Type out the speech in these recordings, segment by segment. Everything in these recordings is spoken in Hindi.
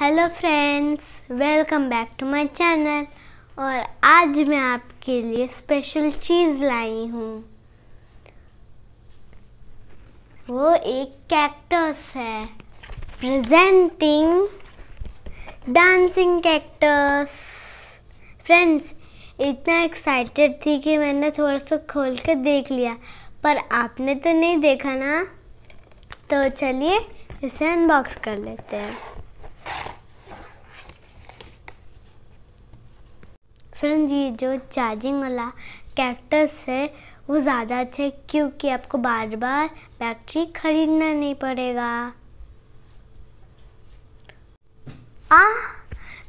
Hello friends, welcome back to my channel. और आज मैं आपके लिए स्पेशल चीज़ लाई हूँ। वो एक कैक्टस है। प्रेजेंटिंग डांसिंग कैक्टस फ्रेंड्स इतना एक्साइटेड थी कि मैंने थोड़ा सा खोल कर देख लिया, पर आपने तो नहीं देखा ना? तो चलिए इसे अनबॉक्स कर लेते हैं। फ्रेंड्स ये जो चार्जिंग वाला कैक्टस है, वो ज़्यादा अच्छा है क्योंकि आपको बार बार बैटरी खरीदना नहीं पड़ेगा। आ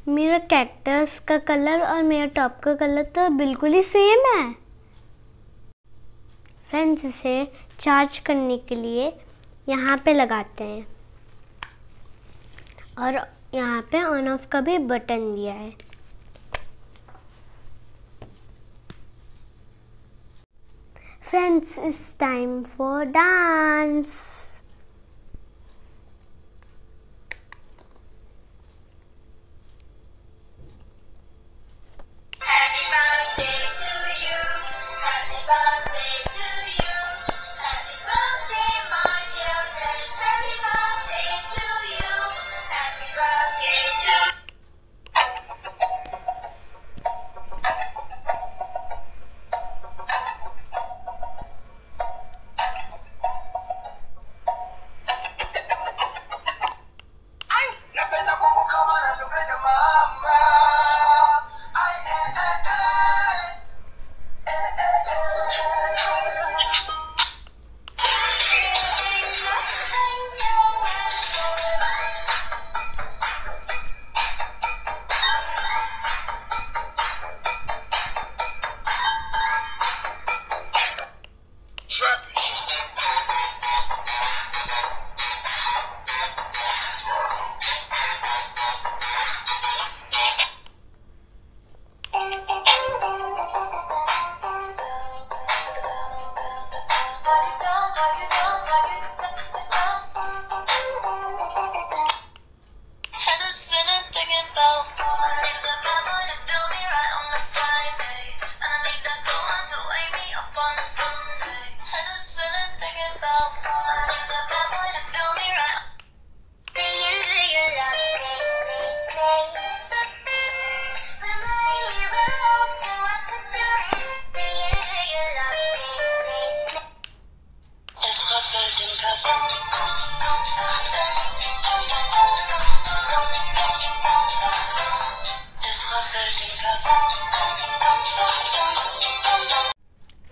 मेरा कैक्टस का कलर और मेरा टॉप का कलर तो बिल्कुल ही सेम है। फ्रेंड्स इसे चार्ज करने के लिए यहाँ पे लगाते हैं। और यहाँ पे ऑन ऑफ़ का भी बटन दिया है। Friends, it's time for dance.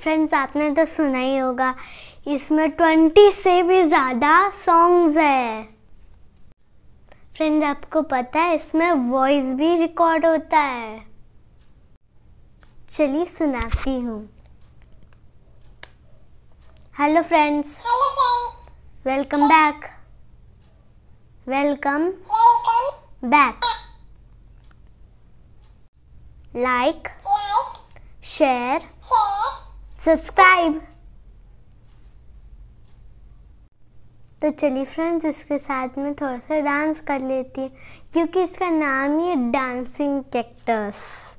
Friends आपने तो सुना ही होगा, इसमें ट्वेंटी से भी ज़्यादा सॉन्ग्स है। फ्रेंड्स आपको पता है, इसमें वॉइस भी रिकॉर्ड होता है। चलिए सुनाती हूँ। Hello friends welcome back welcome back like share subscribe. तो चलिए फ्रेंड्स, इसके साथ में थोड़ा सा डांस कर लेती हूँ, क्योंकि इसका नाम ही है dancing cactus.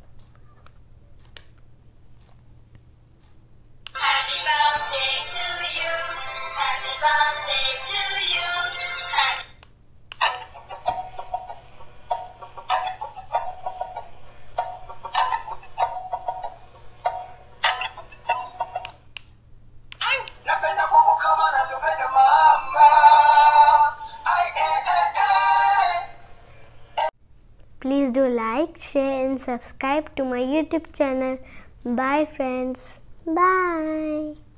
Please do like, share and subscribe to my YouTube channel. Bye friends. Bye.